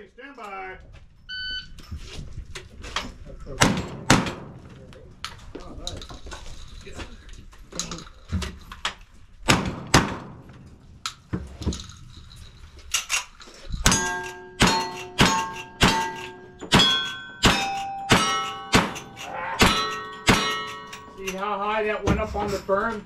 ready, stand by. See how high that went up on the berm?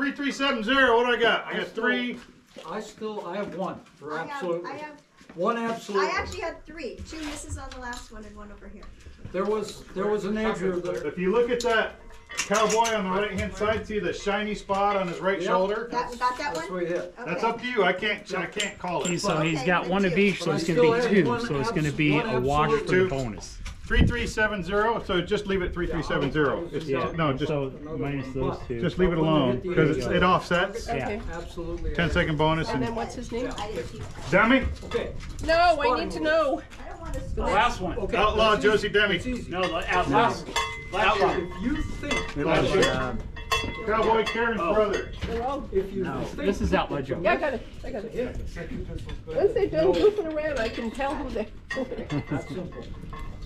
Three three seven zero. What do I got? I got three. I still, I have one for I have. I have, One absolute. I actually had three. Two misses on the last one and one over here. There was, there was an Andrew there. If you look at that cowboy on the right hand side, see the shiny spot on his right Yep. shoulder? That, got that That's one? where he hit. That's up to you. I can't. I can't call it. He's, so he's got then one of two. each, so But it's gonna be two. So it's gonna be a wash for the bonus. Three three seven zero. So just leave it three three seven zero. It's Yeah. no, just so minus those two. just leave it alone because it's, it offsets. Yeah. Okay. Absolutely. 10 second bonus And then and what's his name? I didn't. Demi Okay, No, I need to know. I don't want to The last one. okay. outlaw that's easy. Josie Demi. It's easy. No, the out- last, last one. If you think, Last year. Cowboy Karen's Oh. brother. They're all- if you No, think. this is that outlaw you Joe. Yeah, I got it. I got it. a second pistol's good. Once they're done No, goofing around, I can tell who they. That's simple.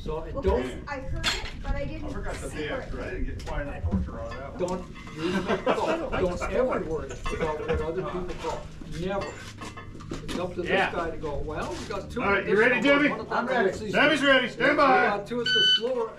So it Well, don't, 'cause I heard it, but I didn't see where it. I didn't get quite enough torture on that. don't, you don't, don't ever worry about what other people call. Never. It's up to this guy to go, well, we got two. All right, you ready, number, Debbie? one at that I'm ready. six. Debbie's ready. Stand We by. got two at the slower